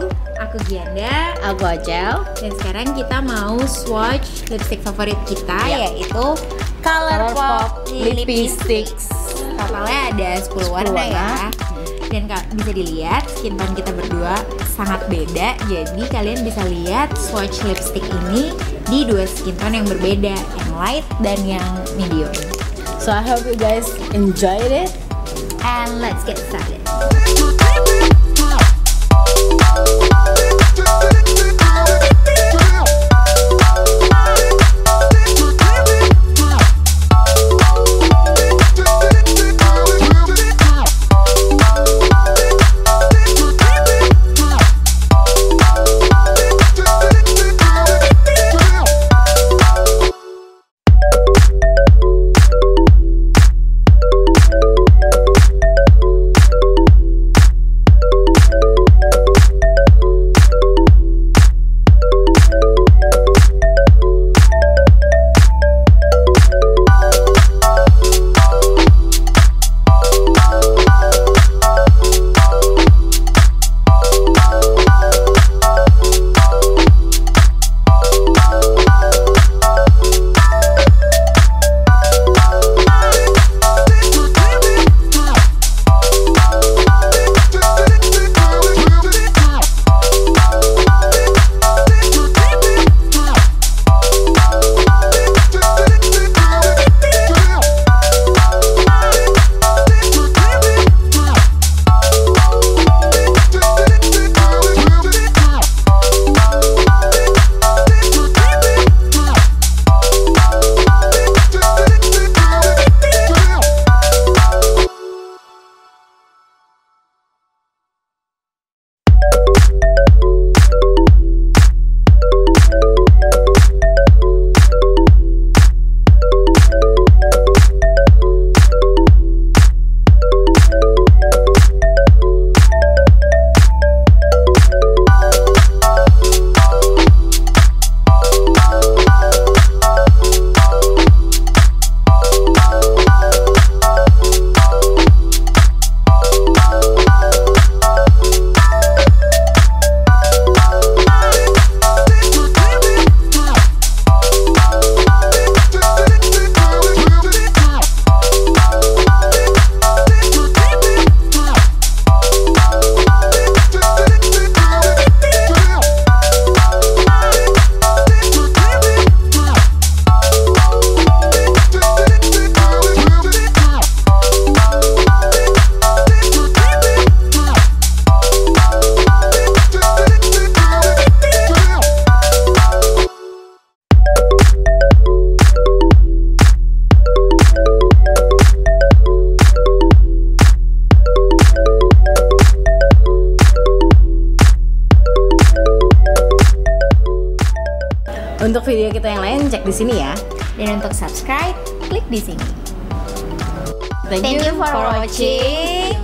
Amanda Aku Acel. dan sekarang kita mau swatch lipstick favorit kita Ya. yaitu Colourpop Lipsticks. Totalnya ada 10, warna, warna. ya. Dan bisa dilihat skin tone kita berdua sangat beda. Jadi kalian bisa lihat swatch lipstick ini di dua skin tone yang berbeda, yang light dan yang medium. So I hope you guys enjoyed it. And let's get started. Untuk video kita yang lain cek di sini ya. Dan untuk subscribe, klik di sini. Thank, Thank you for watching.